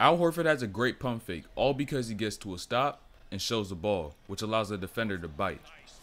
Al Horford has a great pump fake, all because he gets to a stop and shows the ball, which allows the defender to bite. Nice